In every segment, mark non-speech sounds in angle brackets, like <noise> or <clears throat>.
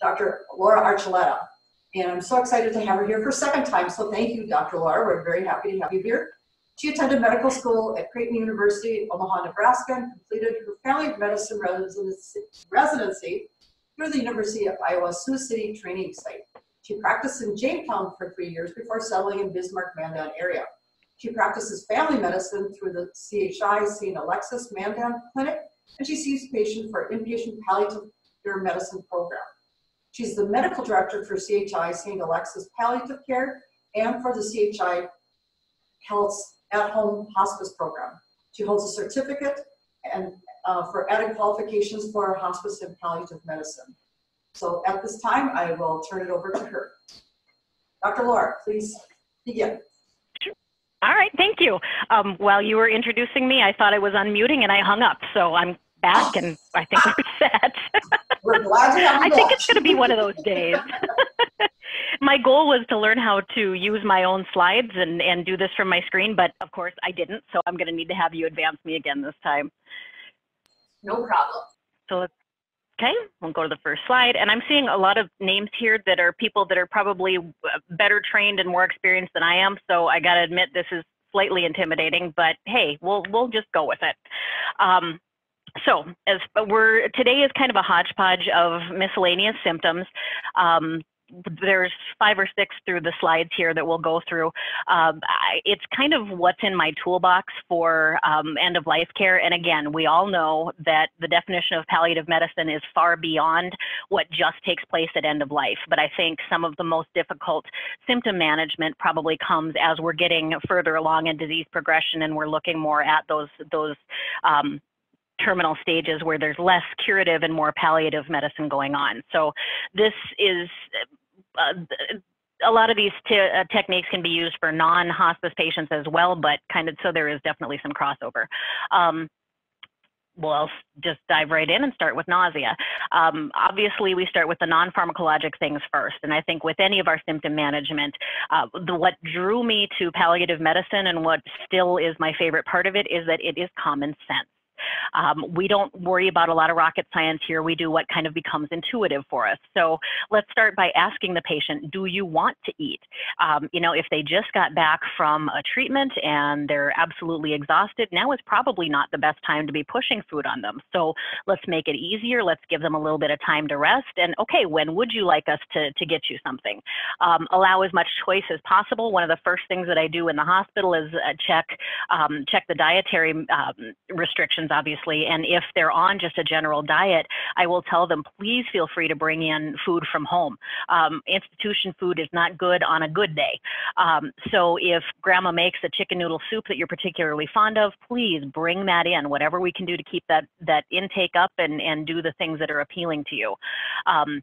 Dr. Laura Archuleta. And I'm so excited to have her here for a second time. So thank you, Dr. Laura. We're very happy to have you here. She attended medical school at Creighton University, Omaha, Nebraska, and completed her family medicine residency through the University of Iowa Sioux City training site. She practiced in Jamestown for three years before settling in Bismarck, Mandan area. She practices family medicine through the CHI St. Alexius Mandan Clinic, and she sees patients for inpatient palliative care medicine program. She's the medical director for CHI St. Alexius Palliative Care and for the CHI Health at-home hospice program. She holds a certificate and uh, for added qualifications for hospice and palliative medicine. So at this time, I will turn it over to her. Dr. Laura, please begin. All right, thank you. Um, while you were introducing me, I thought I was unmuting and I hung up. So I'm back and I think we're <laughs> set. <laughs> We're glad to have you I think it's going to be one of those days. <laughs> my goal was to learn how to use my own slides and, and do this from my screen, but of course I didn't. So I'm going to need to have you advance me again this time. No problem. So let's Okay, we'll go to the first slide. And I'm seeing a lot of names here that are people that are probably uh, better trained and more experienced than I am. So I got to admit, this is slightly intimidating, but hey, we'll, we'll just go with it. Um, so as we're today is kind of a hodgepodge of miscellaneous symptoms. Um, there's five or six through the slides here that we'll go through. Um, it's kind of what's in my toolbox for um, end of life care. And again, we all know that the definition of palliative medicine is far beyond what just takes place at end of life. But I think some of the most difficult symptom management probably comes as we're getting further along in disease progression and we're looking more at those those um, terminal stages where there's less curative and more palliative medicine going on. So this is uh, a lot of these uh, techniques can be used for non-hospice patients as well, but kind of so there is definitely some crossover. Um, well, I'll just dive right in and start with nausea. Um, obviously, we start with the non-pharmacologic things first, and I think with any of our symptom management, uh, the, what drew me to palliative medicine and what still is my favorite part of it is that it is common sense. Um, we don't worry about a lot of rocket science here. We do what kind of becomes intuitive for us. So let's start by asking the patient, do you want to eat? Um, you know, if they just got back from a treatment and they're absolutely exhausted, now is probably not the best time to be pushing food on them. So let's make it easier. Let's give them a little bit of time to rest. And okay, when would you like us to, to get you something? Um, allow as much choice as possible. One of the first things that I do in the hospital is uh, check um, check the dietary um, obviously. And if they're on just a general diet, I will tell them, please feel free to bring in food from home. Um, institution food is not good on a good day. Um, so if grandma makes a chicken noodle soup that you're particularly fond of, please bring that in, whatever we can do to keep that, that intake up and, and do the things that are appealing to you. Um,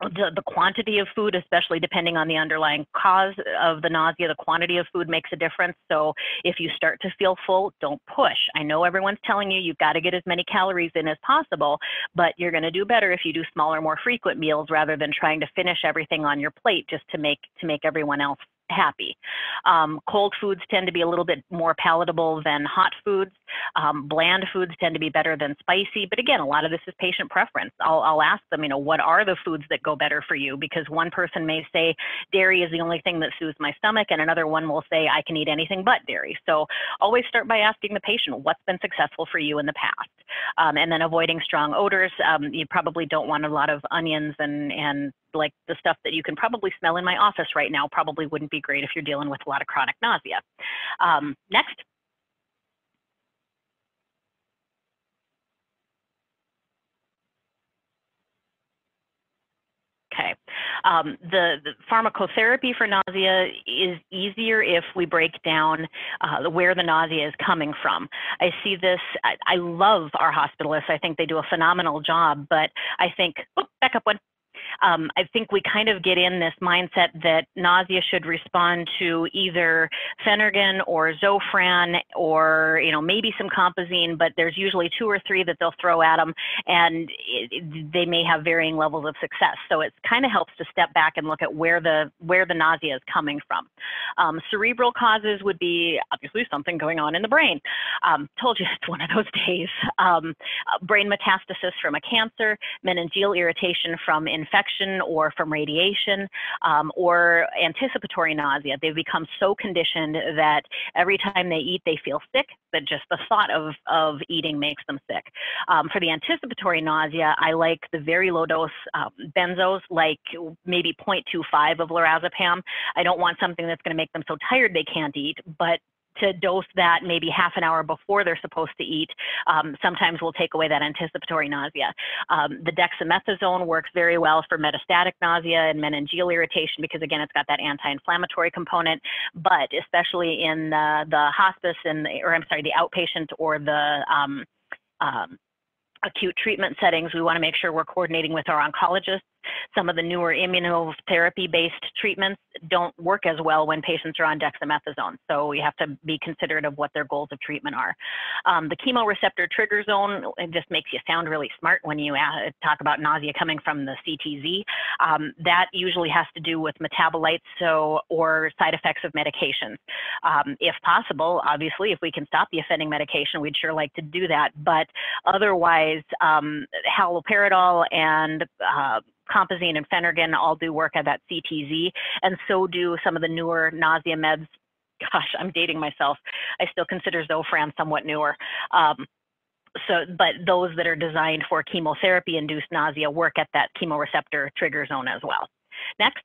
the, the quantity of food, especially depending on the underlying cause of the nausea, the quantity of food makes a difference. So if you start to feel full, don't push. I know everyone's telling you you've got to get as many calories in as possible, but you're going to do better if you do smaller, more frequent meals rather than trying to finish everything on your plate just to make to make everyone else happy. Um, cold foods tend to be a little bit more palatable than hot foods. Um, bland foods tend to be better than spicy. But again, a lot of this is patient preference. I'll, I'll ask them, you know, what are the foods that go better for you? Because one person may say dairy is the only thing that soothes my stomach, and another one will say I can eat anything but dairy. So always start by asking the patient what's been successful for you in the past. Um, and then avoiding strong odors. Um, you probably don't want a lot of onions and, and like the stuff that you can probably smell in my office right now probably wouldn't be great if you're dealing with a lot of chronic nausea. Um, next. Okay. Um, the, the, pharmacotherapy for nausea is easier if we break down uh, where the nausea is coming from. I see this, I, I, love our hospitalists. I think they do a phenomenal job, but I think, oh, back up one um, I think we kind of get in this mindset that nausea should respond to either Phenergan or Zofran or, you know, maybe some Compazine, but there's usually two or three that they'll throw at them and it, they may have varying levels of success. So it kind of helps to step back and look at where the, where the nausea is coming from. Um, cerebral causes would be obviously something going on in the brain. Um, told you <laughs> it's one of those days. Um, uh, brain metastasis from a cancer, meningeal irritation from infection infection or from radiation um, or anticipatory nausea. They've become so conditioned that every time they eat, they feel sick, that just the thought of, of eating makes them sick. Um, for the anticipatory nausea, I like the very low dose um, benzos, like maybe 0.25 of lorazepam. I don't want something that's going to make them so tired they can't eat, but to dose that maybe half an hour before they're supposed to eat, um, sometimes will take away that anticipatory nausea. Um, the dexamethasone works very well for metastatic nausea and meningeal irritation because again, it's got that anti-inflammatory component, but especially in the, the hospice and, or I'm sorry, the outpatient or the um, um acute treatment settings, we want to make sure we're coordinating with our oncologists some of the newer immunotherapy-based treatments don't work as well when patients are on dexamethasone. So we have to be considerate of what their goals of treatment are. Um, the chemoreceptor trigger zone, just makes you sound really smart when you uh, talk about nausea coming from the CTZ. Um, that usually has to do with metabolites so, or side effects of medications. Um, if possible, obviously, if we can stop the offending medication, we'd sure like to do that. But otherwise, um, haloperidol and uh, Compazine and Phenergan all do work at that CTZ, and so do some of the newer nausea meds. Gosh, I'm dating myself. I still consider Zofran somewhat newer. Um, so, but those that are designed for chemotherapy-induced nausea work at that chemoreceptor trigger zone as well. Next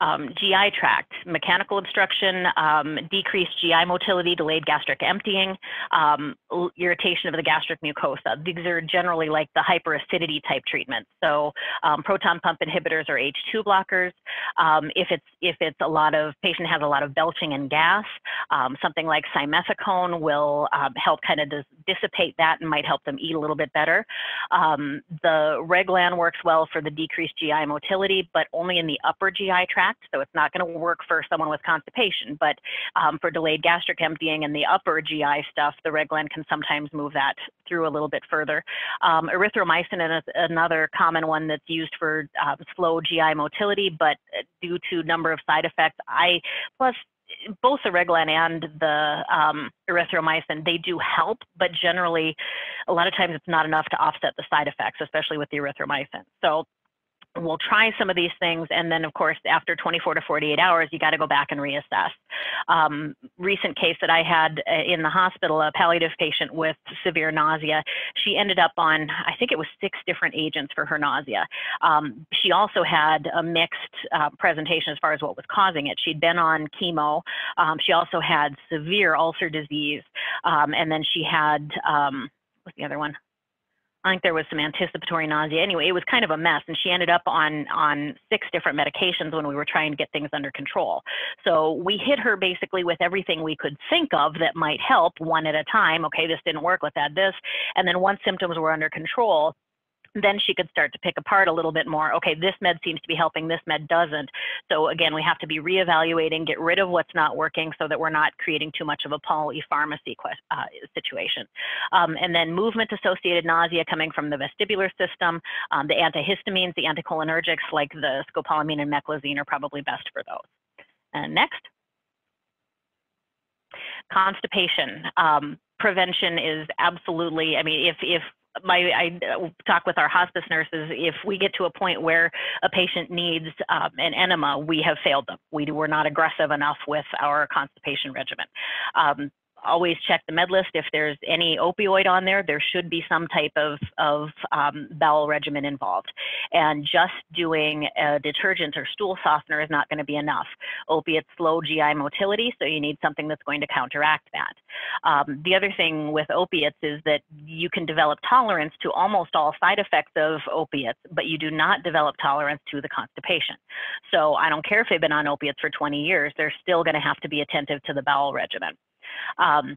um, GI tract, mechanical obstruction, um, decreased GI motility, delayed gastric emptying, um, irritation of the gastric mucosa. These are generally like the hyperacidity type treatments. So um, proton pump inhibitors or H2 blockers. Um, if it's if it's a lot of patient has a lot of belching and gas, um, something like simethicone will help kind of dis dissipate that and might help them eat a little bit better. the Reglan works well for the decreased GI motility, but only in the upper GI tract so it's not going to work for someone with constipation. But um, for delayed gastric emptying and the upper GI stuff, the Reglan can sometimes move that through a little bit further. Um, erythromycin is another common one that's used for um, slow GI motility, but due to number of side effects, I plus both the Reglan and the um, erythromycin, they do help, but generally, a lot of times it's not enough to offset the side effects, especially with the erythromycin. So we'll try some of these things and then of course after 24 to 48 hours you got to go back and reassess. Um, recent case that i had uh, in the hospital a palliative patient with severe nausea she ended up on i think it was six different agents for her nausea. Um, she also had a mixed uh, presentation as far as what was causing it. She'd been on chemo. Um, she also had severe ulcer disease. Um, and then she had um, what's the other one I think there was some anticipatory nausea. Anyway, it was kind of a mess, and she ended up on on six different medications when we were trying to get things under control. So we hit her basically with everything we could think of that might help, one at a time. Okay, this didn't work. Let's add this, and then once symptoms were under control, then she could start to pick apart a little bit more. Okay, this med seems to be helping, this med doesn't. So again, we have to be reevaluating, get rid of what's not working so that we're not creating too much of a polypharmacy uh, situation. Um, and then movement associated nausea coming from the vestibular system. Um, the antihistamines, the anticholinergics like the scopolamine and meclizine are probably best for those. And next. Constipation. Um, prevention is absolutely, I mean, if, if my I uh, talk with our hospice nurses. If we get to a point where a patient needs um, an enema, we have failed them. We were not aggressive enough with our constipation regimen. Um, always check the med list. If there's any opioid on there, there should be some type of, of um, bowel regimen involved. And just doing a detergent or stool softener is not going to be enough. Opiates slow GI motility, so you need something that's going to counteract that. Um, the other thing with opiates is that you can develop tolerance to almost all side effects of opiates, but you do not develop tolerance to the constipation. So I don't care if they've been on opiates for 20 years, they're still going to have to be attentive to the bowel regimen. Um,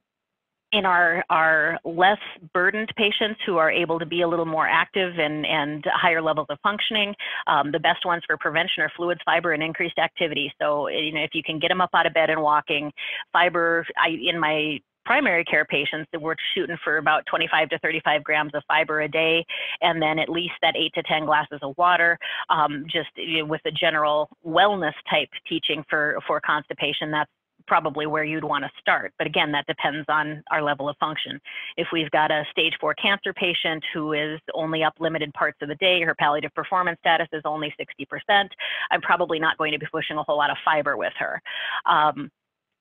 in our, our less burdened patients who are able to be a little more active and, and higher levels of functioning, um, the best ones for prevention are fluids, fiber, and increased activity. So, you know, if you can get them up out of bed and walking, fiber, I, in my primary care patients we're shooting for about 25 to 35 grams of fiber a day and then at least that 8 to 10 glasses of water um, just you know, with a general wellness type teaching for for constipation that's probably where you'd want to start. But again, that depends on our level of function. If we've got a stage four cancer patient who is only up limited parts of the day, her palliative performance status is only 60%, I'm probably not going to be pushing a whole lot of fiber with her. Um,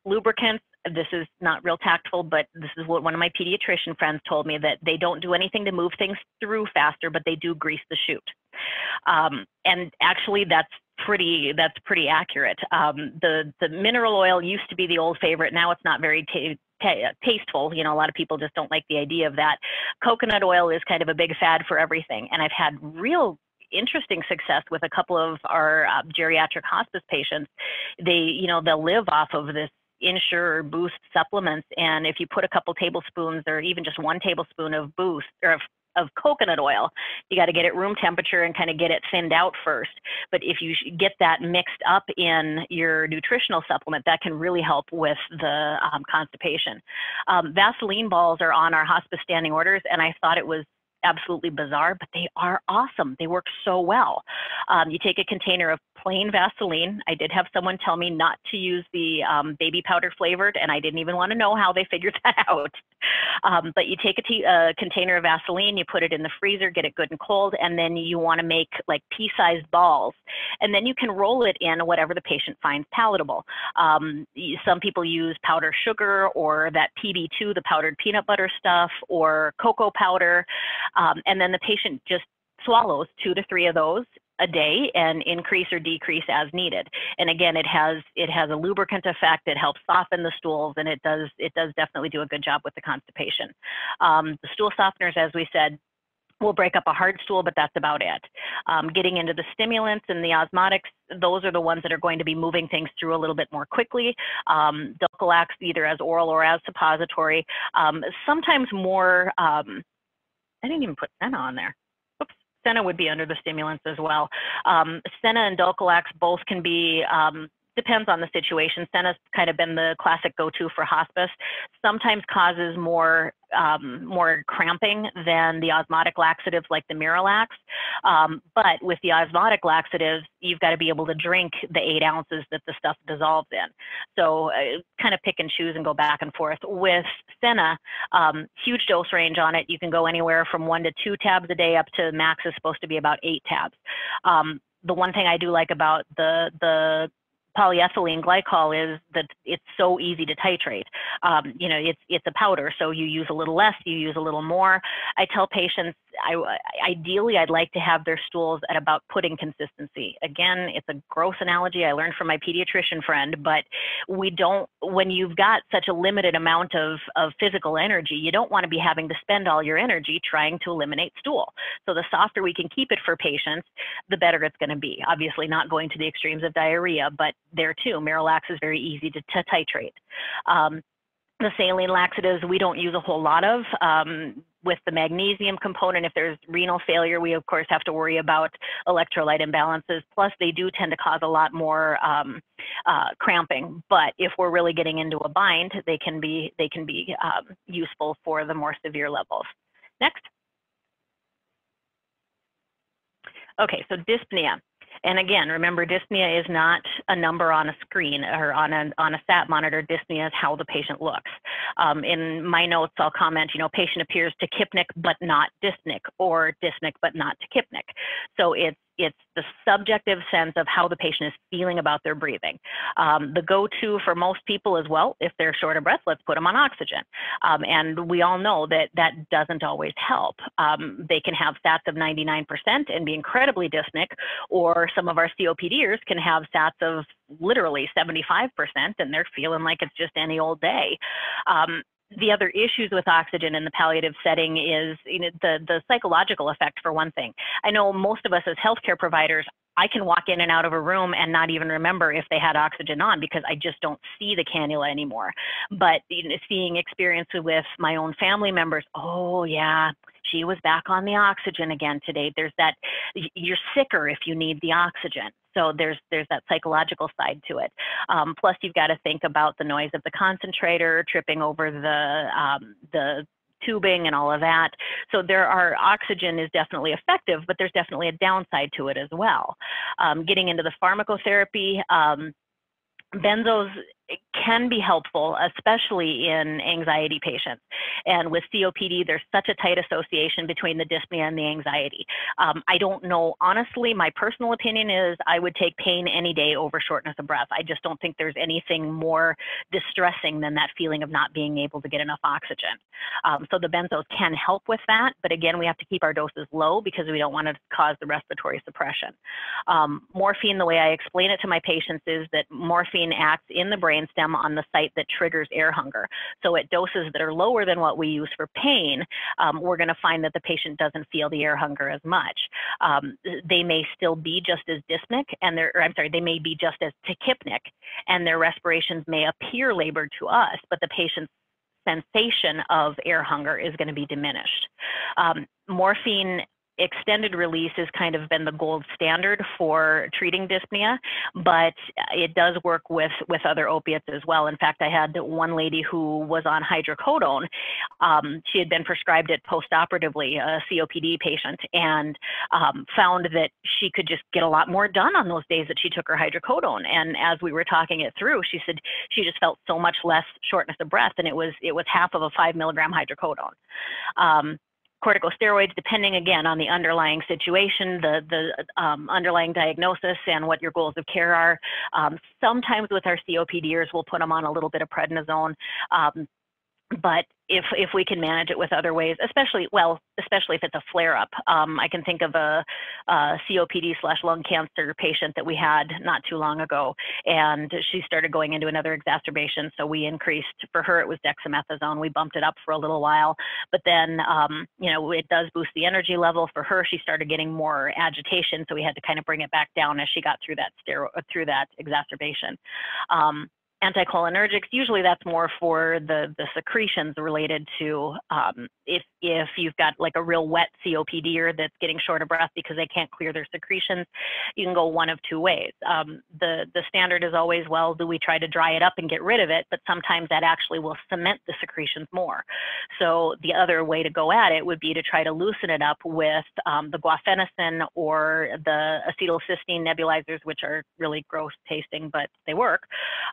lubricants, this is not real tactful, but this is what one of my pediatrician friends told me that they don't do anything to move things through faster, but they do grease the chute. Um, and actually, that's pretty that's pretty accurate. Um, the the mineral oil used to be the old favorite. Now it's not very tasteful. You know, a lot of people just don't like the idea of that. Coconut oil is kind of a big fad for everything, and I've had real interesting success with a couple of our uh, geriatric hospice patients. They, you know, they'll live off of this Ensure Boost supplements, and if you put a couple tablespoons or even just one tablespoon of Boost or of of coconut oil. You got to get it room temperature and kind of get it thinned out first. But if you get that mixed up in your nutritional supplement, that can really help with the um, constipation. Um, Vaseline balls are on our hospice standing orders, and I thought it was absolutely bizarre, but they are awesome. They work so well. Um, you take a container of plain Vaseline. I did have someone tell me not to use the um, baby powder flavored, and I didn't even want to know how they <laughs> figured that out. Um, but you take a container of Vaseline, you put it in the freezer, get it good and cold, and then you want to make like pea-sized balls, and then you can roll it in whatever the patient finds palatable. Um, some people use powder sugar or that PB2, the powdered peanut butter stuff, or cocoa powder, um, and then the patient just swallows two to three of those a day and increase or decrease as needed. And again, it has it has a lubricant effect. It helps soften the stools, and it does it does definitely do a good job with the constipation. Um, the stool softeners, as we said, will break up a hard stool, but that's about it. Um, getting into the stimulants and the osmotics, those are the ones that are going to be moving things through a little bit more quickly. Um, Dulcolax either as oral or as suppository. Um, sometimes more, um, I didn't even put Senna on there. Senna would be under the stimulants as well. Um, Senna and Dulcolax both can be um, depends on the situation. Senna's kind of been the classic go-to for hospice. Sometimes causes more um, more cramping than the osmotic laxatives like the Miralax. Um, but with the osmotic laxatives, you've got to be able to drink the eight ounces that the stuff dissolves in. So uh, kind of pick and choose and go back and forth. With Senna, um, huge dose range on it. You can go anywhere from one to two tabs a day up to max is supposed to be about eight tabs. Um, the one thing I do like about the the polyethylene glycol is that it's so easy to titrate. Um, you know, it's it's a powder, so you use a little less, you use a little more. I tell patients, I, ideally, I'd like to have their stools at about pudding consistency. Again, it's a gross analogy I learned from my pediatrician friend, but we don't. When you've got such a limited amount of of physical energy, you don't want to be having to spend all your energy trying to eliminate stool. So the softer we can keep it for patients, the better it's going to be. Obviously, not going to the extremes of diarrhea, but there too. Miralax is very easy to, to titrate. Um, the saline laxatives we don't use a whole lot of. Um, with the magnesium component, if there's renal failure, we of course have to worry about electrolyte imbalances. Plus, they do tend to cause a lot more um, uh, cramping. But if we're really getting into a bind, they can be they can be um, useful for the more severe levels. Next. Okay, so dyspnea. And again, remember, dyspnea is not a number on a screen or on a, on a SAT monitor. Dyspnea is how the patient looks. Um, in my notes, I'll comment, you know, patient appears tachypneic but not dyspneic or dyspneic but not tachypneic. So it's it's the subjective sense of how the patient is feeling about their breathing. Um, the go-to for most people is, well, if they're short of breath, let's put them on oxygen. Um, and we all know that that doesn't always help. Um, they can have SATs of 99% and be incredibly dyspneic, or some of our COPDers can have SATs of literally 75% and they're feeling like it's just any old day. Um, the other issues with oxygen in the palliative setting is you know, the, the psychological effect, for one thing. I know most of us as healthcare providers, I can walk in and out of a room and not even remember if they had oxygen on because I just don't see the cannula anymore. But you know, seeing experience with my own family members, oh, yeah, she was back on the oxygen again today. There's that, you're sicker if you need the oxygen. So there's there's that psychological side to it. Um, plus, you've got to think about the noise of the concentrator tripping over the um, the tubing and all of that. So there are oxygen is definitely effective, but there's definitely a downside to it as well. Um, getting into the pharmacotherapy. Um, benzos can be helpful, especially in anxiety patients. And with COPD, there's such a tight association between the dyspnea and the anxiety. Um, I don't know, honestly, my personal opinion is I would take pain any day over shortness of breath. I just don't think there's anything more distressing than that feeling of not being able to get enough oxygen. Um, so the benzos can help with that, but again, we have to keep our doses low because we don't want to cause the respiratory suppression. Um, morphine, the way I explain it to my patients is that morphine acts in the brainstem on the site that triggers air hunger. So at doses that are lower than what we use for pain, um, we're going to find that the patient doesn't feel the air hunger as much. Um, they may still be just as dyspneic, and they're, I'm sorry, they may be just as tachypneic, and their respirations may appear labored to us, but the patient's sensation of air hunger is going to be diminished. Um, morphine extended release has kind of been the gold standard for treating dyspnea, but it does work with, with other opiates as well. In fact, I had one lady who was on hydrocodone. Um, she had been prescribed it postoperatively, a COPD patient, and um, found that she could just get a lot more done on those days that she took her hydrocodone. And as we were talking it through, she said she just felt so much less shortness of breath, and it was it was half of a five milligram hydrocodone. Um, corticosteroids, depending again on the underlying situation, the, the um, underlying diagnosis, and what your goals of care are. Um, sometimes with our COPDers, we'll put them on a little bit of prednisone. Um, but if if we can manage it with other ways, especially well, especially if it's a flare up. Um, I can think of a, a COPD slash lung cancer patient that we had not too long ago, and she started going into another exacerbation. So we increased for her it was dexamethasone. We bumped it up for a little while, but then um, you know it does boost the energy level. For her, she started getting more agitation, so we had to kind of bring it back down as she got through that steroid through that exacerbation. Um, anticholinergics, usually that's more for the, the secretions related to um, if, if you've got like a real wet COPD or that's getting short of breath because they can't clear their secretions, you can go one of two ways. Um, the, the standard is always, well, do we try to dry it up and get rid of it? But sometimes that actually will cement the secretions more. So the other way to go at it would be to try to loosen it up with um, the guaifenesin or the acetylcysteine nebulizers, which are really gross tasting, but they work.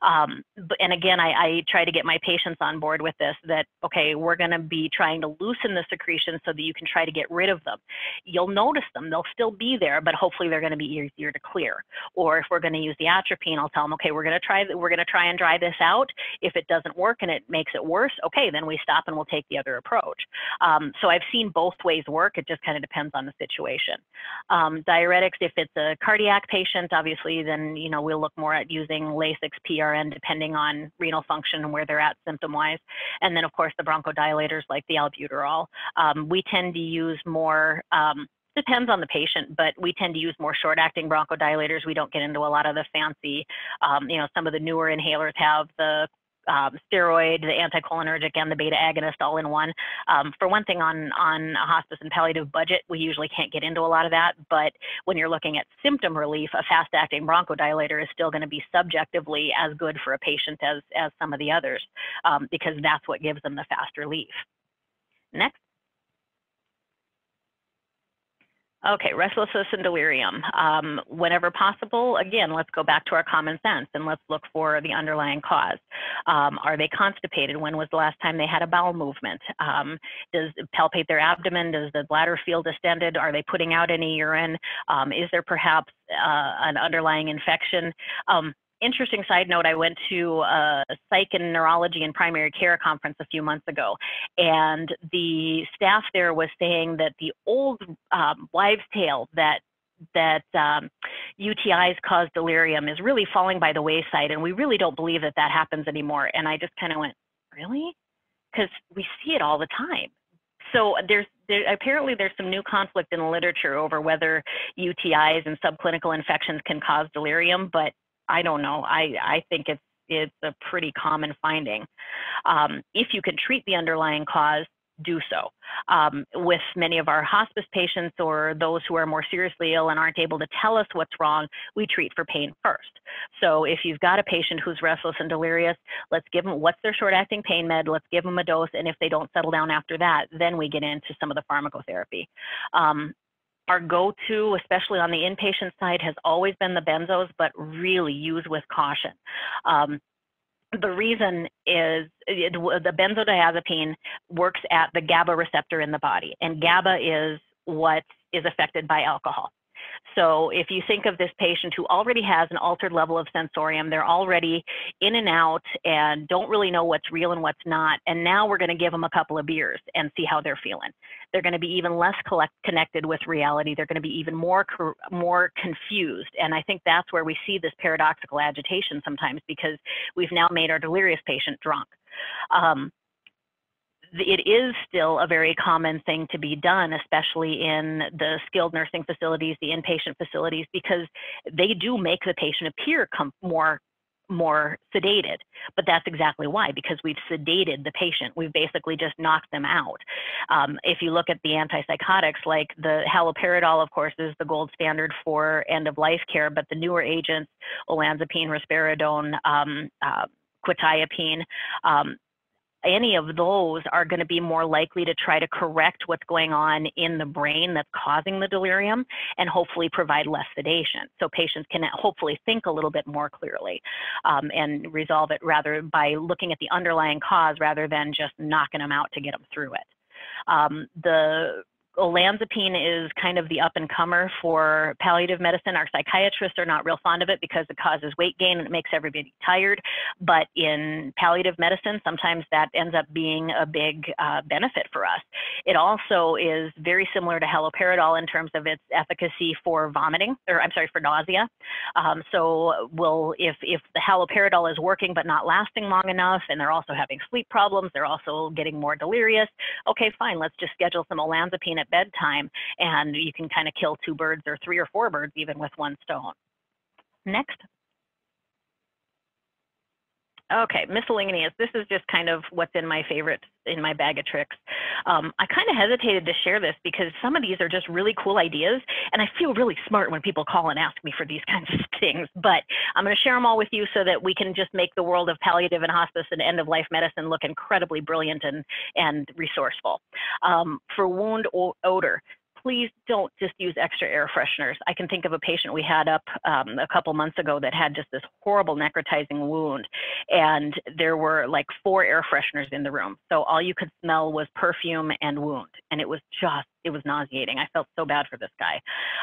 Um, and again, I, I, try to get my patients on board with this that, okay, we're going to be trying to loosen the secretion so that you can try to get rid of them. You'll notice them, they'll still be there, but hopefully they're going to be easier to clear. Or if we're going to use the atropine, I'll tell them, okay, we're going to try, we're going to try and dry this out. If it doesn't work and it makes it worse, okay, then we stop and we'll take the other approach. Um, so I've seen both ways work. It just kind of depends on the situation. Um, diuretics, if it's a cardiac patient, obviously, then, you know, we'll look more at using Lasix, PRN, depending on renal function and where they're at symptom-wise. And then, of course, the bronchodilators like the albuterol. Um, we tend to use more um, depends on the patient, but we tend to use more short-acting bronchodilators. We don't get into a lot of the fancy, um, you know, some of the newer inhalers have the um, steroid, the anticholinergic, and the beta agonist all in one. Um, for one thing, on on a hospice and palliative budget, we usually can't get into a lot of that. But when you're looking at symptom relief, a fast-acting bronchodilator is still going to be subjectively as good for a patient as as some of the others, um, because that's what gives them the fast relief. Next. Okay, restlessness and delirium. Um, whenever possible, again, let's go back to our common sense and let's look for the underlying cause. Um, are they constipated? When was the last time they had a bowel movement? Um, does palpate their abdomen? Does the bladder feel distended? Are they putting out any urine? Um, is there perhaps uh, an underlying infection? Interesting side note, I went to a psych and neurology and primary care conference a few months ago, and the staff there was saying that the old um, wives' tale that that um, UTIs cause delirium is really falling by the wayside, and we really don't believe that that happens anymore. And I just kind of went, really? Because we see it all the time. So there's there, apparently there's some new conflict in the literature over whether UTIs and subclinical infections can cause delirium, but I don't know. I, I think it's it's a pretty common finding. Um, if you can treat the underlying cause, do so. Um, with many of our hospice patients or those who are more seriously ill and aren't able to tell us what's wrong, we treat for pain first. So if you've got a patient who's restless and delirious, let's give them what's their short acting pain med, let's give them a dose, and if they don't settle down after that, then we get into some of the pharmacotherapy. Um, our go-to, especially on the inpatient side, has always been the benzos, but really use with caution. Um, the reason is it, the benzodiazepine works at the GABA receptor in the body, and GABA is what is affected by alcohol. So if you think of this patient who already has an altered level of sensorium, they're already in and out and don't really know what's real and what's not, and now we're going to give them a couple of beers and see how they're feeling. They're going to be even less collect, connected with reality. They're going to be even more more confused, and I think that's where we see this paradoxical agitation sometimes because we've now made our delirious patient drunk. Um, it is still a very common thing to be done, especially in the skilled nursing facilities, the inpatient facilities, because they do make the patient appear more more sedated. But that's exactly why, because we've sedated the patient. We've basically just knocked them out. Um, if you look at the antipsychotics, like the haloperidol, of course, is the gold standard for end of life care, but the newer agents, olanzapine, risperidone, um, uh, quetiapine, um, any of those are going to be more likely to try to correct what's going on in the brain that's causing the delirium and hopefully provide less sedation. So patients can hopefully think a little bit more clearly um, and resolve it rather by looking at the underlying cause rather than just knocking them out to get them through it. Um, the olanzapine is kind of the up and comer for palliative medicine. Our psychiatrists are not real fond of it because it causes weight gain and it makes everybody tired. But in palliative medicine, sometimes that ends up being a big uh, benefit for us. It also is very similar to haloperidol in terms of its efficacy for vomiting, or I'm sorry, for nausea. Um, so will if if the haloperidol is working but not lasting long enough, and they're also having sleep problems, they're also getting more delirious. Okay, fine, let's just schedule some olanzapine at bedtime and you can kind of kill two birds or three or four birds even with one stone. Next. Okay, miscellaneous. This is just kind of what's in my favorite, in my bag of tricks. Um, I kind of hesitated to share this because some of these are just really cool ideas, and I feel really smart when people call and ask me for these <laughs> kinds of things. But I'm going to share them all with you so that we can just make the world of palliative and hospice and end of life medicine look incredibly brilliant and and resourceful. Um, for wound odor, please don't just use extra air fresheners. I can think of a patient we had up um, a couple months ago that had just this horrible necrotizing wound, and there were like four air fresheners in the room. So all you could smell was perfume and wound, and it was just it was nauseating. I felt so bad for this guy.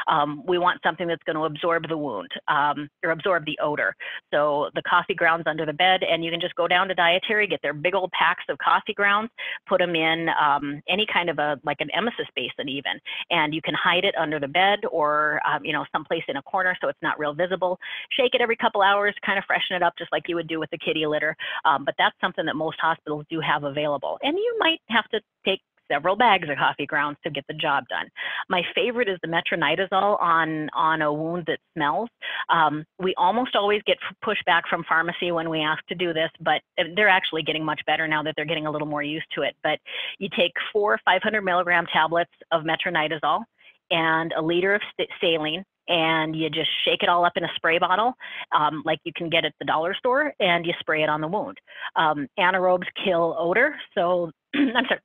Um, we want something that's going to absorb the wound um, or absorb the odor. So the coffee grounds under the bed, and you can just go down to dietary, get their big old packs of coffee grounds, put them in um, any kind of a like an emesis basin even, and you can hide it under the bed or um, you know someplace in a corner so it's not real visible. Shake it every couple hours, kind of freshen it up just like you would do with the kitty litter. Um, but that's something that most hospitals do have available, and you might have to take several bags of coffee grounds to get the job done. My favorite is the metronidazole on, on a wound that smells. Um, we almost always get pushback from pharmacy when we ask to do this, but uh, they're actually getting much better now that they're getting a little more used to it. But you take four 500 milligram tablets of metronidazole and a liter of saline and you just shake it all up in a spray bottle, um, like you can get at the dollar store, and you spray it on the wound. Um, anaerobes kill odor, so <clears throat> I'm sorry,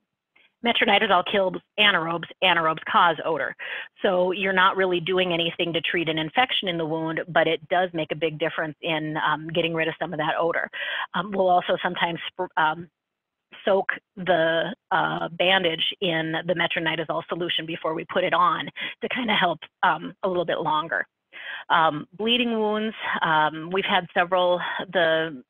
metronidazole kills anaerobes. Anaerobes cause odor. So you're not really doing anything to treat an infection in the wound, but it does make a big difference in um, getting rid of some of that odor. Um, we'll also sometimes um, soak the uh, bandage in the metronidazole solution before we put it on to kind of help um, a little bit longer. Um, bleeding wounds, um, we've had several, the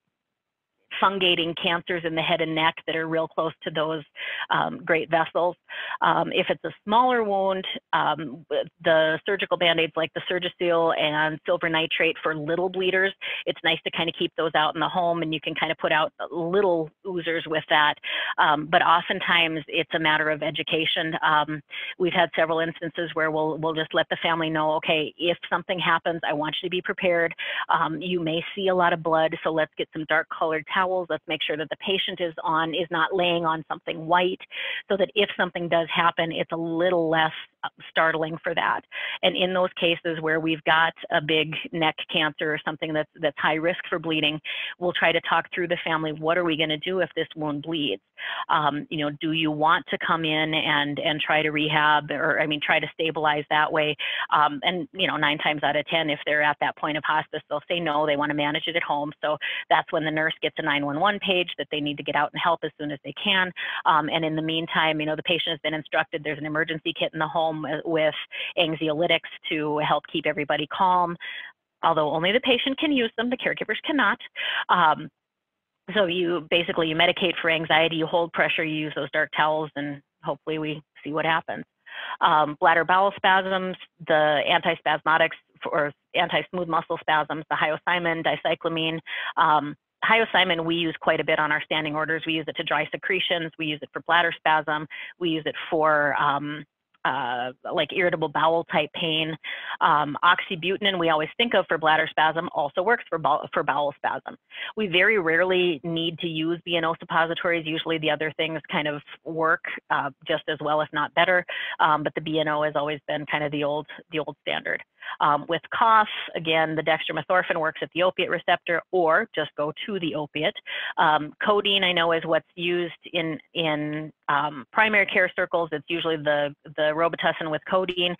fungating cancers in the head and neck that are real close to those um, great vessels. Um, if it's a smaller wound, um, the surgical band-aids like the Surgicel and silver nitrate for little bleeders, it's nice to kind of keep those out in the home and you can kind of put out little oozers with that. Um, but oftentimes it's a matter of education. Um, we've had several instances where we'll, we'll just let the family know, okay, if something happens, I want you to be prepared. Um, you may see a lot of blood, so let's get some dark colored towels towels. Let's make sure that the patient is on is not laying on something white so that if something does happen, it's a little less uh, startling for that. And in those cases where we've got a big neck cancer or something that's that's high risk for bleeding, we'll try to talk through the family. What are we going to do if this wound bleeds? Um, you know, do you want to come in and and try to rehab or I mean try to stabilize that way? Um, and you know, nine times out of ten, if they're at that point of hospice, they'll say no. They want to manage it at home. So that's when the nurse gets a 9 911 page that they need to get out and help as soon as they can. Um, and in the meantime, you know, the patient has been instructed there's an emergency kit in the home with anxiolytics to help keep everybody calm. Although only the patient can use them, the caregivers cannot. Um, so you basically you medicate for anxiety, you hold pressure, you use those dark towels, and hopefully we see what happens. Um, bladder bowel spasms, the antispasmodics or anti-smooth muscle spasms, the hyoscyamine, dicyclomine. Um, hyoscyamine we use quite a bit on our standing orders. We use it to dry secretions. We use it for bladder spasm. We use it for um, uh, like irritable bowel type pain. Um, oxybutynin, we always think of for bladder spasm, also works for, for bowel spasm. We very rarely need to use B&O suppositories. Usually the other things kind of work uh, just as well, if not better. Um, but the B&O has always been kind of the old, the old standard. Um, with cough, again, the dextromethorphan works at the opiate receptor or just go to the opiate. Um, codeine, I know, is what's used in, in um, primary care circles. It's usually the, the Robitussin with codeine.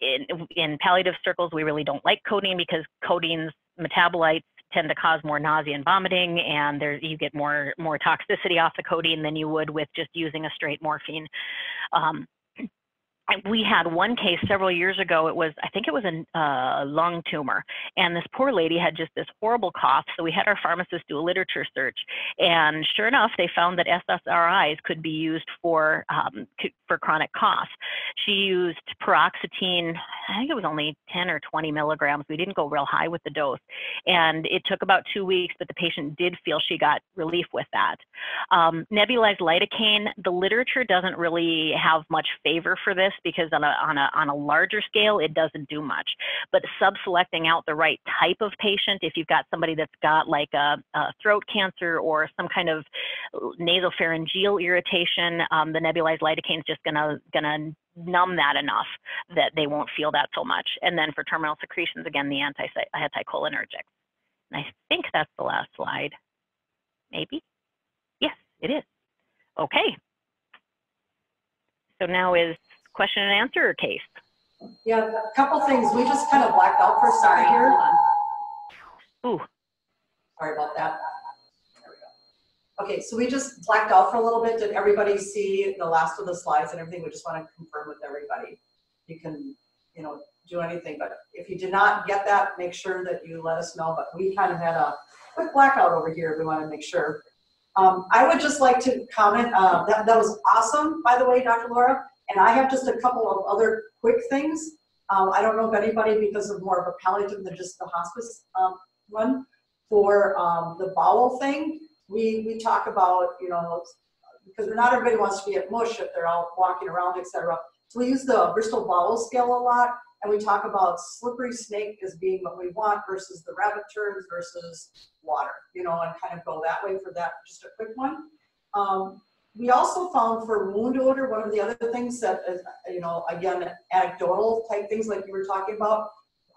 In, in palliative circles, we really don't like codeine because codeine's metabolites tend to cause more nausea and vomiting, and there you get more more toxicity off the codeine than you would with just using a straight morphine. Um, we had one case several years ago. It was, I think it was a uh, lung tumor. And this poor lady had just this horrible cough. So we had our pharmacist do a literature search. And sure enough, they found that SSRIs could be used for, um, for chronic cough. She used paroxetine, I think it was only 10 or 20 milligrams. We didn't go real high with the dose. And it took about two weeks, but the patient did feel she got relief with that. Um, nebulized lidocaine, the literature doesn't really have much favor for this because on a, on a, on a larger scale, it doesn't do much. But sub-selecting out the right type of patient, if you've got somebody that's got like a, a throat cancer or some kind of nasopharyngeal irritation, um, the nebulized lidocaine is just gonna, gonna numb that enough that they won't feel that so much. And then for terminal secretions, again, the anti anticholinergics. And I think that's the last slide. Maybe? Yes, it is. Okay. So now is question and answer case. Yeah, a couple things. We just kind of blacked out for a second here. Ooh. Sorry about that. There we go. Okay, so we just blacked out for a little bit. Did everybody see the last of the slides and everything? We just want to confirm with everybody. You can, you know, do anything, but if you did not get that, make sure that you let us know. But we kind of had a quick blackout over here. We want to make sure. Um, I would just like to comment, uh, that, that was awesome, by the way, Dr. Laura. And I have just a couple of other quick things. Um, I don't know if anybody, because of more of a palliative than just the hospice um, one, for um, the bowel thing, we, we talk about, you know, because not everybody wants to be at mush if they're out walking around, etc. So we use the Bristol bowel scale a lot, and we talk about slippery snake as being what we want versus the rabbit turns versus water, you know, and kind of go that way for that, just a quick one. Um, we also found for wound odor, one of the other things that is, you know, again, anecdotal type things like you were talking about,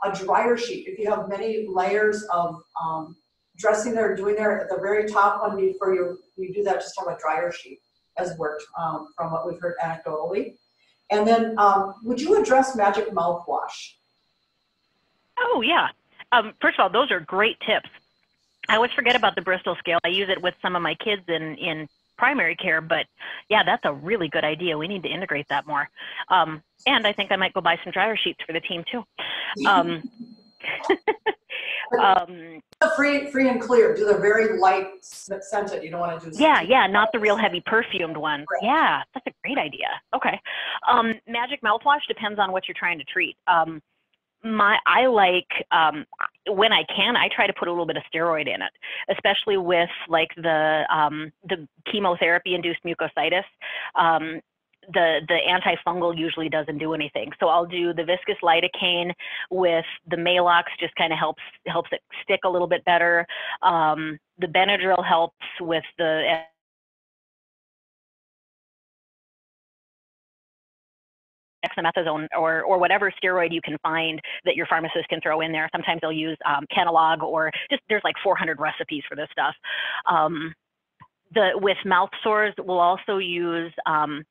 a dryer sheet. If you have many layers of um, dressing there, doing there, at the very top one before you, you do that, just have a dryer sheet has worked um, from what we've heard anecdotally. And then um, would you address magic mouthwash? Oh, yeah. Um, first of all, those are great tips. I always forget about the Bristol scale. I use it with some of my kids in, in primary care. But yeah, that's a really good idea. We need to integrate that more. Um, and I think I might go buy some dryer sheets for the team too. Um, <laughs> um, free, free and clear. Do the very light scented. You don't want to do. Yeah, yeah, not the real heavy perfumed one. Right. Yeah, that's a great idea. Okay, um, magic mouthwash depends on what you're trying to treat. Um, my I like um, when I can I try to put a little bit of steroid in it, especially with like the um, the chemotherapy induced mucositis. Um, the the antifungal usually doesn't do anything. So I'll do the viscous lidocaine with the Maalox, just kind of helps helps it stick a little bit better. Um, the Benadryl helps with the dexamethasone or, or whatever steroid you can find that your pharmacist can throw in there. Sometimes they'll use um, Kenalog or just there's like 400 recipes for this stuff. Um, the with mouth sores, we'll also use um,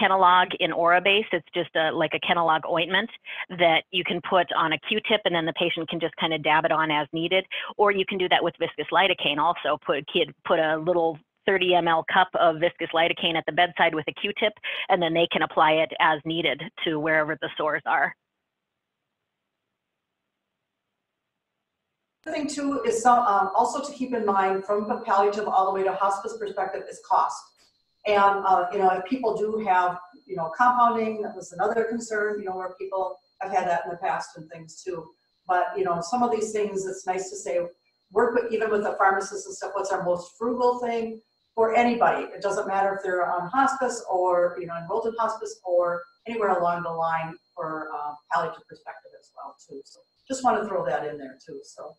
Kenalog in Orabase. It's just a, like a Kenalog ointment that you can put on a Q-tip and then the patient can just kind of dab it on as needed. Or you can do that with viscous lidocaine also. Put kid put a little 30 ml cup of viscous lidocaine at the bedside with a Q-tip, and then they can apply it as needed to wherever the sores are. The thing too is some, um, also to keep in mind from the palliative all the way to hospice perspective is cost. And, uh, you know, if people do have, you know, compounding, that was another concern, you know, where people have had that in the past and things too. But, you know, some of these things, it's nice to say, work with, even with the pharmacists and stuff, what's our most frugal thing for anybody. It doesn't matter if they're on hospice or, you know, enrolled in hospice or anywhere along the line for uh, palliative perspective as well too. So just want to throw that in there too. So.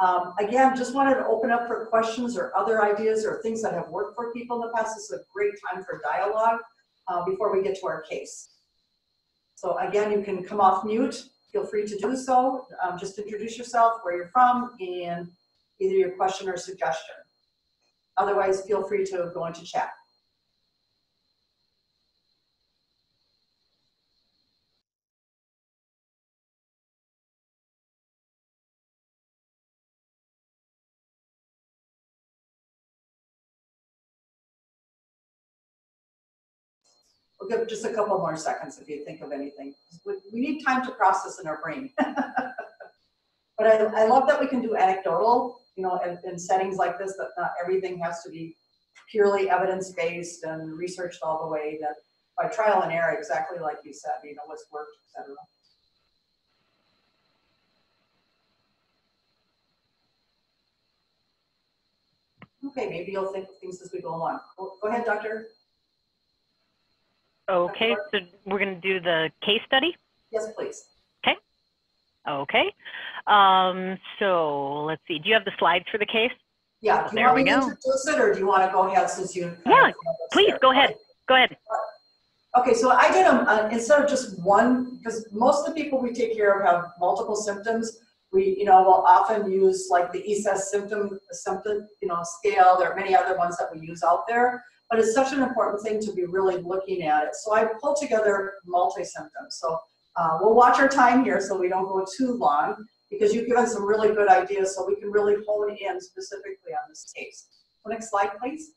Um, again, just wanted to open up for questions or other ideas or things that have worked for people in the past. This is a great time for dialogue uh, before we get to our case. So again, you can come off mute. Feel free to do so. Um, just introduce yourself, where you're from, and either your question or suggestion. Otherwise, feel free to go into chat. We'll give just a couple more seconds if you think of anything. We, need time to process in our brain. <laughs> but I, I love that we can do anecdotal, you know, in, in settings like this, that not everything has to be purely evidence-based and researched all the way, that by trial and error, exactly like you said, you know, what's worked, et cetera. Okay, maybe you'll think of things as we go along. Go, go ahead, doctor. Okay, so we're going to do the case study? Yes, please. Okay. Um, so let's see. Do you have the slides for the case? Yeah. Do you There want we me to go. introduce it, or do you want to go ahead since you? Yeah, Please, go ahead. Go ahead. Okay, so I did them uh, instead of just one, because most of the people we take care of have multiple symptoms. We, you know, will often use like the ESAS symptom, symptom, you know, scale. There are many other ones that we use out there, but it's such an important thing to be really looking at it. So I pulled together multi-symptoms. So uh, we'll watch our time here so we don't go too long because you've given some really good ideas so we can really hone in specifically on this case. Next slide, please.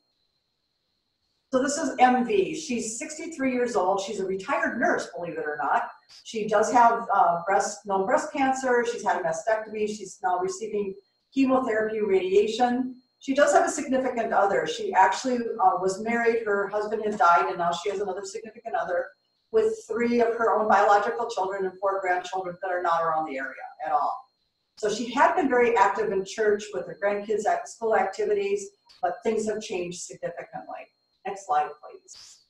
So this is MV. She's 63 years old. She's a retired nurse, believe it or not. She does have uh, breast, known breast cancer. She's had a mastectomy. She's now receiving chemotherapy radiation. She does have a significant other. She actually uh, was married. Her husband had died, and now she has another significant other with three of her own biological children and four grandchildren that are not around the area at all. So she had been very active in church with her grandkids at school activities, but things have changed significantly. Next slide, please.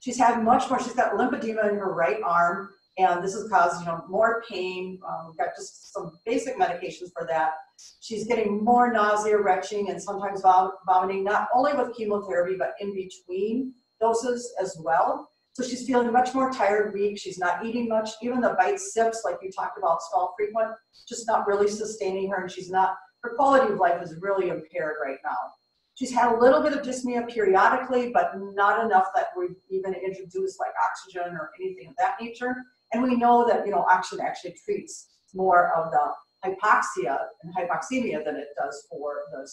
She's had much more, she's got lymphedema in her right arm, and this has caused, you know, more pain. Um, we've got just some basic medications for that. She's getting more nausea, retching, and sometimes vom vomiting, not only with chemotherapy, but in between doses as well. So she's feeling much more tired, weak. She's not eating much. Even the bite sips, like you talked about, stall frequent, just not really sustaining her, and she's not, her quality of life is really impaired right now. She's had a little bit of dyspnea periodically, but not enough that we've even introduced like oxygen or anything of that nature. And we know that, you know, oxygen actually treats more of the hypoxia and hypoxemia than it does for the,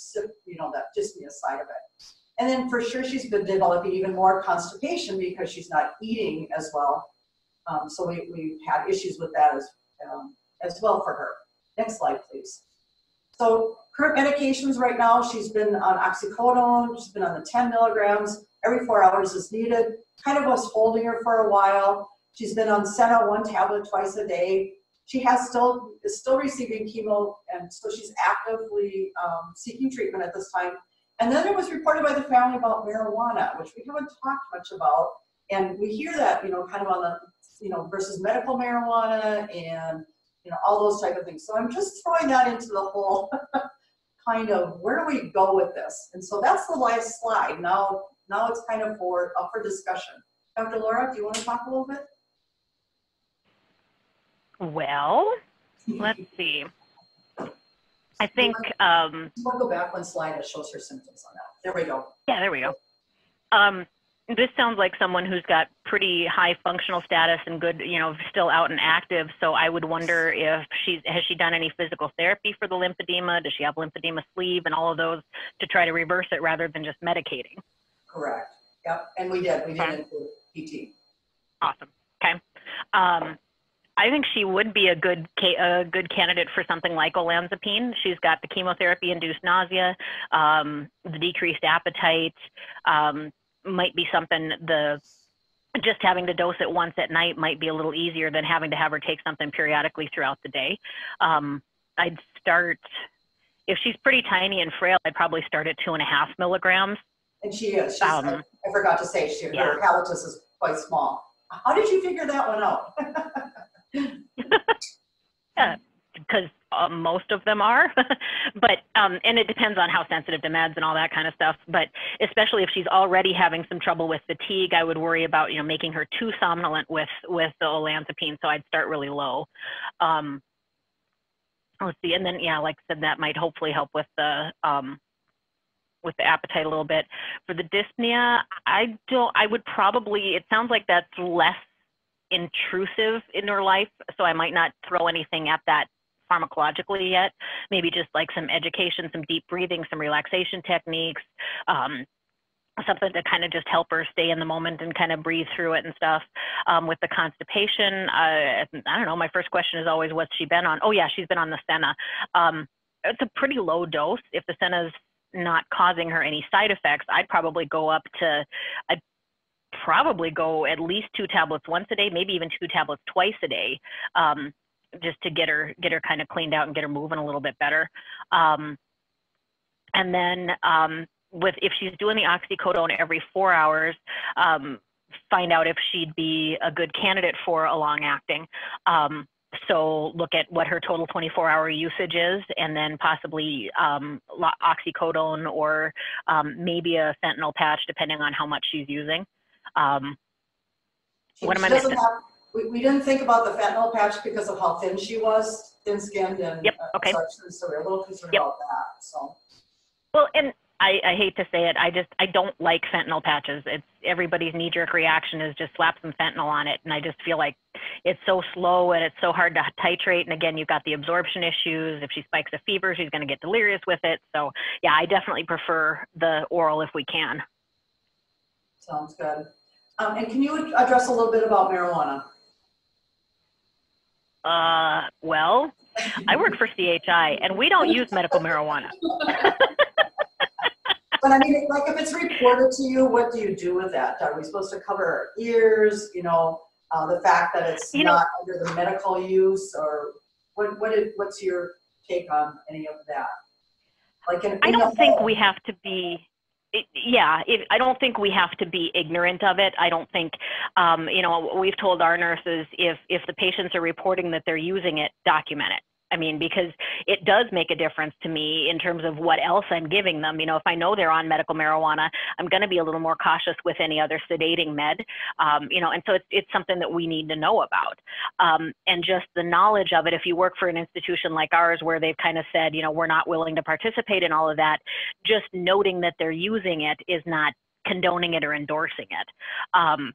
you know, that dyspnea side of it. And then for sure she's been developing even more constipation because she's not eating as well. Um, so we, we've had issues with that as, um, as well for her. Next slide, please. So current medications right now, she's been on oxycodone, she's been on the 10 milligrams, every four hours is needed. Kind of was holding her for a while. She's been on Senna one tablet twice a day. She has still is still receiving chemo, and so she's actively um, seeking treatment at this time. And then it was reported by the family about marijuana, which we haven't talked much about. And we hear that, you know, kind of on the, you know, versus medical marijuana and, you know, all those type of things. So I'm just throwing that into the whole <laughs> kind of where do we go with this? And so that's the last slide. Now, now it's kind of for up for discussion. Dr. Laura, do you want to talk a little bit? Well, let's see. I think. Um, we'll go back one slide that shows her symptoms on that. There we go. Yeah, there we go. Um, this sounds like someone who's got pretty high functional status and good, you know, still out and active. So I would wonder if she's has she done any physical therapy for the lymphedema? Does she have lymphedema sleeve and all of those to try to reverse it rather than just medicating? Correct. Yep. And we did. We did Okay. PT. Awesome. Okay. Um, I think she would be a good ca- a good candidate for something like olanzapine. She's got the chemotherapy-induced nausea, um, the decreased appetite. Um, might be something the just having to dose it once at night might be a little easier than having to have her take something periodically throughout the day. Um, I'd start if she's pretty tiny and frail. I'd probably start at two and a half milligrams. And she is. She's, Um, I, I forgot to say, she, yeah. her halitosis is quite small. How did you figure that one out? <laughs> <laughs> because uh, most of them are. <laughs> But um, and it depends on how sensitive to meds and all that kind of stuff. But especially if she's already having some trouble with fatigue i would worry about you know making her too somnolent with with the olanzapine so i'd start really low. Um, let's see and then yeah like i said that might hopefully help with the um, with the appetite a little bit. For the dyspnea i don't i would probably it sounds like that's less intrusive in her life so i might not throw anything at that pharmacologically yet. Maybe just like some education, some deep breathing, some relaxation techniques, um, something to kind of just help her stay in the moment and kind of breathe through it and stuff. Um, with the constipation, uh, I don't know. My first question is always, what's she been on? Oh yeah, she's been on the Senna. Um, it's a pretty low dose. If the Senna's not causing her any side effects, I'd probably go up to, I'd probably go at least two tablets once a day, maybe even two tablets twice a day. Um, just to get her get her kind of cleaned out and get her moving a little bit better. Um, and then um, with if she's doing the oxycodone every four hours, um, find out if she'd be a good candidate for a long acting. Um, so look at what her total 24 hour usage is and then possibly um, oxycodone or um, maybe a fentanyl patch depending on how much she's using. Um, She, What am I missing? have, we, we didn't think about the fentanyl patch because of how thin she was, thin-skinned and Yep, uh, okay. such, so we're a little concerned Yep. about that, so. Well, and I, I hate to say it, I just I don't like fentanyl patches. It's everybody's knee jerk reaction is just slap some fentanyl on it, and I just feel like it's so slow and it's so hard to titrate. And again, you've got the absorption issues. If she spikes a fever, she's going to get delirious with it. So yeah, I definitely prefer the oral if we can. Sounds good. Um, and can you address a little bit about marijuana? Uh, well, I work for CHI, and we don't use medical marijuana. <laughs> But I mean, like, if it's reported to you, what do you do with that? Are we supposed to cover our ears, you know, uh, the fact that it's You know- not under the medical use, or what, what is, what's your take on any of that? Like, in. I in the don't think home, we have to be. It, yeah, it, I don't think we have to be ignorant of it. I don't think, um, you know, we've told our nurses if if the patients are reporting that they're using it, document it. I mean, because it does make a difference to me in terms of what else I'm giving them. You know, if I know they're on medical marijuana, I'm going to be a little more cautious with any other sedating med. Um, you know, and so it's it's something that we need to know about um, and just the knowledge of it. If you work for an institution like ours, where they've kind of said, you know, we're not willing to participate in all of that, just noting that they're using it is not condoning it or endorsing it. Um,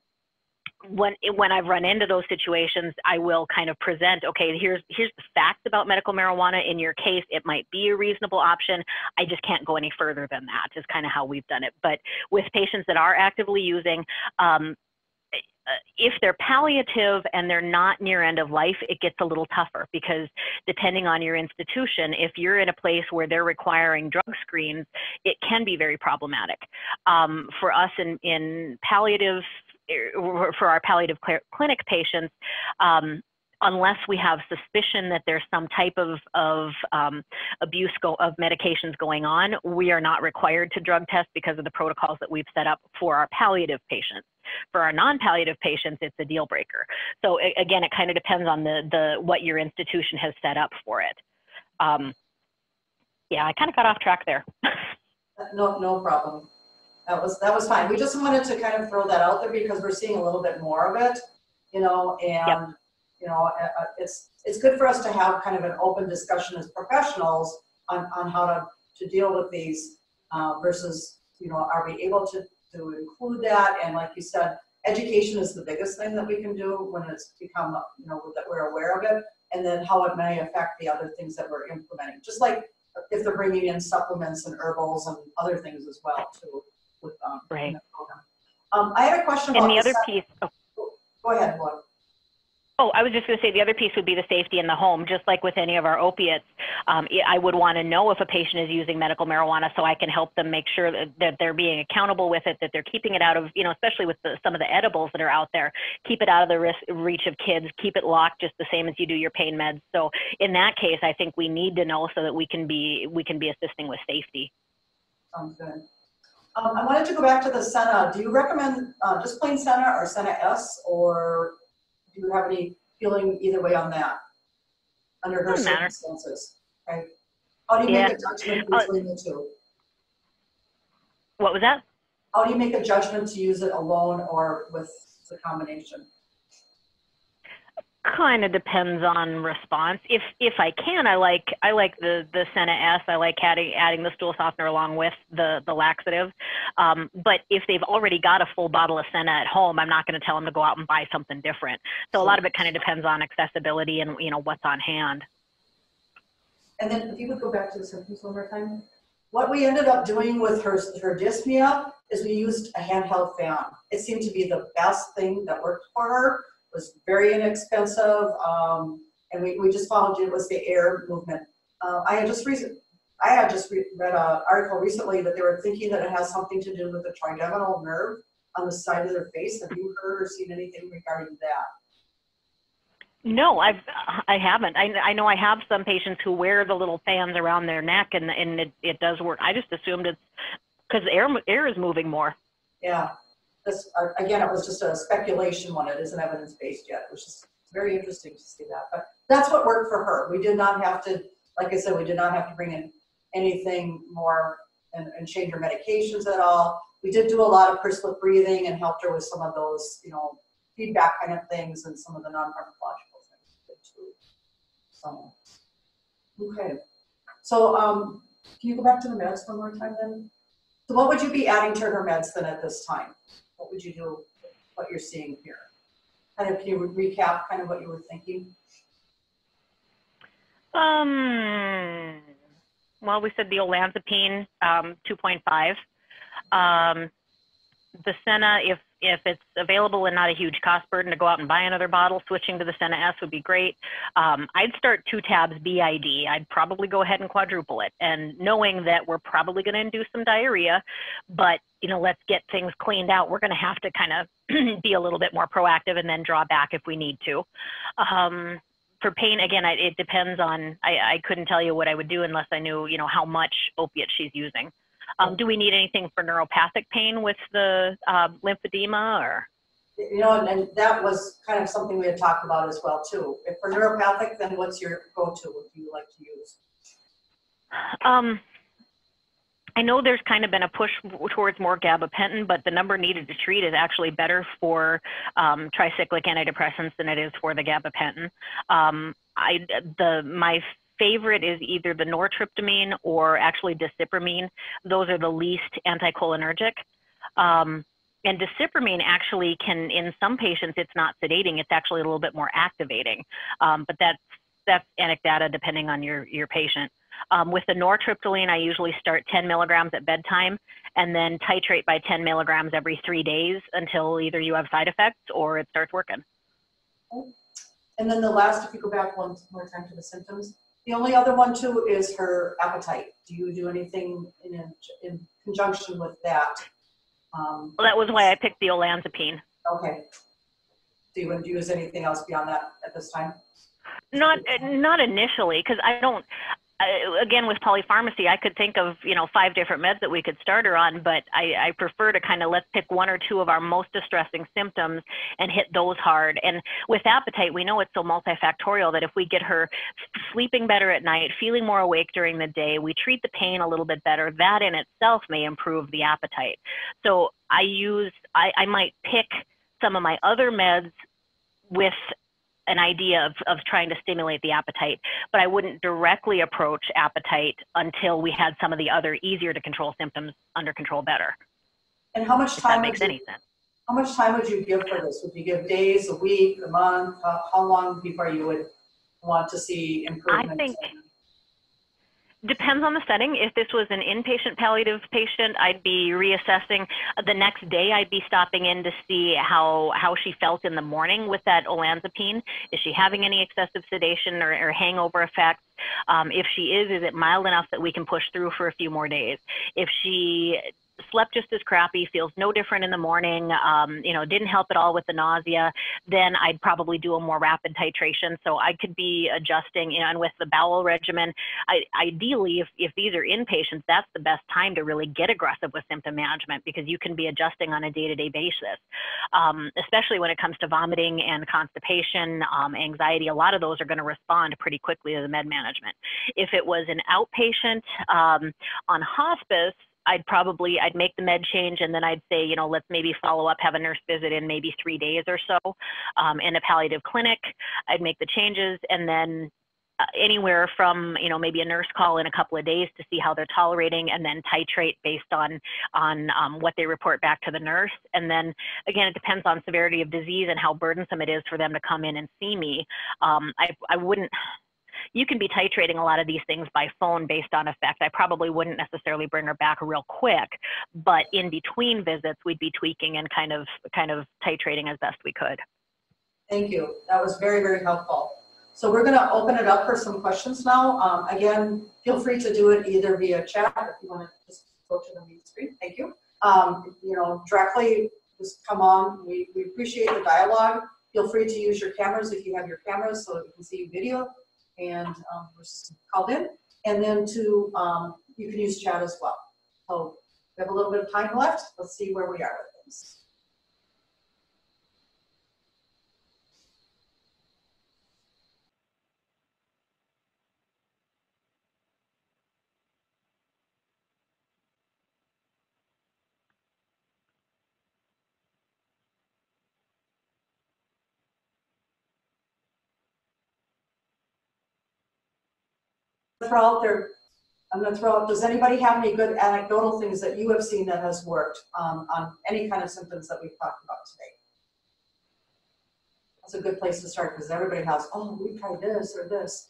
when when I've run into those situations, I will kind of present, okay, here's here's the facts about medical marijuana. In your case, it might be a reasonable option. I just can't go any further than that. Is kind of how we've done it. But with patients that are actively using, um, uh, if they're palliative and they're not near end of life, it gets a little tougher because depending on your institution, if you're in a place where they're requiring drug screens, it can be very problematic. Um, for us in, in palliative, for our palliative clinic patients, um, unless we have suspicion that there's some type of, of um, abuse go- of medications going on, we are not required to drug test because of the protocols that we've set up for our palliative patients. For our non-palliative patients, it's a deal breaker. So a- again, it kind of depends on the, the what your institution has set up for it. Um, yeah, I kind of got off track there. No, no problem. That was, that was fine. We just wanted to kind of throw that out there because we're seeing a little bit more of it, you know, and, you know, uh, uh, it's, it's good for us to have kind of an open discussion as professionals on, on how to, to deal with these uh, versus, you know, are we able to, to include that, and like you said, education is the biggest thing that we can do when it's become, you know, that we're aware of it, and then how it may affect the other things that we're implementing. Just like if they're bringing in supplements and herbals and other things as well too. With, um, Right. program. Um, I had a question about. And the other piece, oh, Go ahead, Laura. Oh, I was just going to say the other piece would be the safety in the home. Just like with any of our opiates, um, I would want to know if a patient is using medical marijuana so I can help them make sure that, that they're being accountable with it, that they're keeping it out of, you know, especially with the, some of the edibles that are out there, keep it out of the risk, reach of kids, keep it locked just the same as you do your pain meds. So in that case, I think we need to know so that we can be we can be assisting with safety. Sounds good. Um, I wanted to go back to the Senna. Do you recommend, uh, just plain Senna or Senna S, or do you have any feeling either way on that? Under her Doesn't matter. circumstances, okay? How do you make a judgment Uh, between the two? What was that? How do you make a judgment to use it alone or with the combination? Kind of depends on response. If if I can, I like I like the the Senna S. I like adding adding the stool softener along with the the laxative. Um, but if they've already got a full bottle of Senna at home, I'm not going to tell them to go out and buy something different. So a lot of it kind of depends on accessibility and you know what's on hand. And then if you would go back to the symptoms one more time. What we ended up doing with her, her dyspnea is we used a handheld fan. It seemed to be the best thing that worked for her. Was very inexpensive, um, and we, we just found it was the air movement. Uh, I had just recent, I had just re- read an article recently that they were thinking that it has something to do with the trigeminal nerve on the side of their face. Have you heard or seen anything regarding that? No, I've I haven't. I I know I have some patients who wear the little fans around their neck and and it, it does work. I just assumed it's because air air is moving more. Yeah, this, uh, again, it was just a speculation one, it isn't evidence-based yet, which is very interesting to see that, but that's what worked for her. We did not have to, like I said, we did not have to bring in anything more and, and change her medications at all. We did do a lot of pursed-lip breathing and helped her with some of those, you know, feedback kind of things and some of the non-pharmacological things too. So, okay. So, um, can you go back to the meds one more time then? So what would you be adding to her meds then at this time? What would you do, what you're seeing here? Kind of, can you recap kind of what you were thinking? Um, well, we said the olanzapine, um, 2.5. Um, the Senna, if if it's available and not a huge cost burden to go out and buy another bottle, switching to the Senna S would be great. Um, I'd start two tabs BID. I'd probably go ahead and quadruple it, and knowing that we're probably going to induce some diarrhea, but you know, let's get things cleaned out. We're going to have to kind of <clears throat> be a little bit more proactive and then draw back if we need to. Um, for pain, again, I, it depends on. I, I couldn't tell you what I would do unless I knew, you know, how much opiate she's using. Um, do we need anything for neuropathic pain with the uh, lymphedema or? You know, and, and that was kind of something we had talked about as well too. If for neuropathic, then what's your go-to, what do you like to use? Um, I know there's kind of been a push towards more gabapentin, but the number needed to treat is actually better for um, tricyclic antidepressants than it is for the gabapentin. Um, I the my favorite is either the nortriptyline or actually desipramine. Those are the least anticholinergic. Um, and desipramine actually can, in some patients, it's not sedating. It's actually a little bit more activating. Um, but that's that's anecdata depending on your your patient. Um, with the nortriptyline, I usually start 10 milligrams at bedtime and then titrate by 10 milligrams every three days until either you have side effects or it starts working. And then the last, if you go back one more time to the symptoms, the only other one too is her appetite. Do you do anything in, in conjunction with that? Um, Well, that was why I picked the olanzapine. okay. Do you, use anything else beyond that at this time? Not not initially, because I don't. I, again, with polypharmacy, I could think of you know five different meds that we could start her on, but I, I prefer to kind of let's pick one or two of our most distressing symptoms and hit those hard. And with appetite, we know it's so multifactorial that if we get her sleeping better at night, feeling more awake during the day, we treat the pain a little bit better. That in itself may improve the appetite. So I use I, I might pick some of my other meds with an idea of, of trying to stimulate the appetite, but I wouldn't directly approach appetite until we had some of the other easier to control symptoms under control better. And how much time makes you, any sense. how much time would you give for this? Would you give days, a week, a month? How, how long before you would want to see improvements? think- Depends on the setting. If this was an inpatient palliative patient, I'd be reassessing. The next day, I'd be stopping in to see how how she felt in the morning with that olanzapine. Is she having any excessive sedation or, or hangover effects? Um, if she is, is it mild enough that we can push through for a few more days? If she slept just as crappy, feels no different in the morning, um, you know, didn't help at all with the nausea, then I'd probably do a more rapid titration. So I could be adjusting, you know, and with the bowel regimen, I, ideally, if, if these are inpatients, that's the best time to really get aggressive with symptom management because you can be adjusting on a day-to-day basis, um, especially when it comes to vomiting and constipation, um, anxiety. A lot of those are going to respond pretty quickly to the med management. If it was an outpatient um, on hospice, I'd probably I'd make the med change and then I'd say you know let's maybe follow up have a nurse visit in maybe three days or so um, in a palliative clinic. I'd make the changes and then uh, anywhere from you know maybe a nurse call in a couple of days to see how they're tolerating and then titrate based on on um, what they report back to the nurse. And then again it depends on severity of disease and how burdensome it is for them to come in and see me. Um, I, I wouldn't you can be titrating a lot of these things by phone based on effect. I probably wouldn't necessarily bring her back real quick, but in between visits, we'd be tweaking and kind of kind of titrating as best we could. Thank you. That was very, very helpful. So we're going to open it up for some questions now. Um, again, feel free to do it either via chat if you want to just go to the main screen. Thank you. Um, you know, directly just come on. We, we appreciate the dialogue. Feel free to use your cameras if you have your cameras so that we can see video and um, was called in. And then to, um, you can use chat as well. So we have a little bit of time left. Let's see where we are with things. Throw out there, I'm gonna throw out, does anybody have any good anecdotal things that you have seen that has worked um, on any kind of symptoms that we've talked about today? That's a good place to start because everybody has, oh, we tried this or this.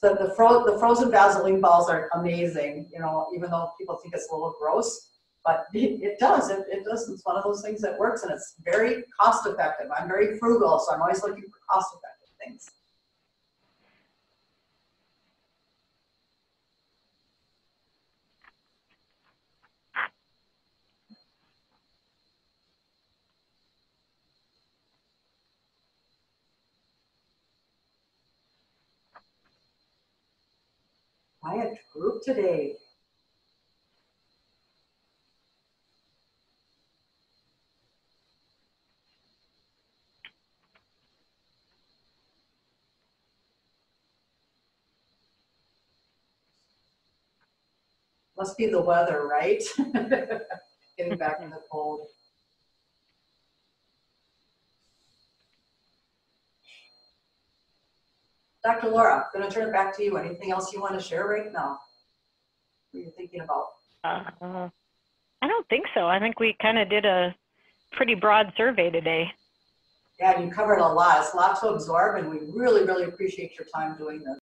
The, the, fro the frozen Vaseline balls are amazing, you know, even though people think it's a little gross, but <laughs> it, it does, it, it does. It's one of those things that works and it's very cost effective. I'm very frugal, so I'm always looking for cost effective things. Quiet group today. Must be the weather, right? <laughs> Getting back in the cold. Dr. Laura, I'm gonna turn it back to you. Anything else you want to share right now? What are you thinking about? Uh, I don't think so. I think we kind of did a pretty broad survey today. Yeah, you covered a lot. It's a lot to absorb, and we really, really appreciate your time doing this.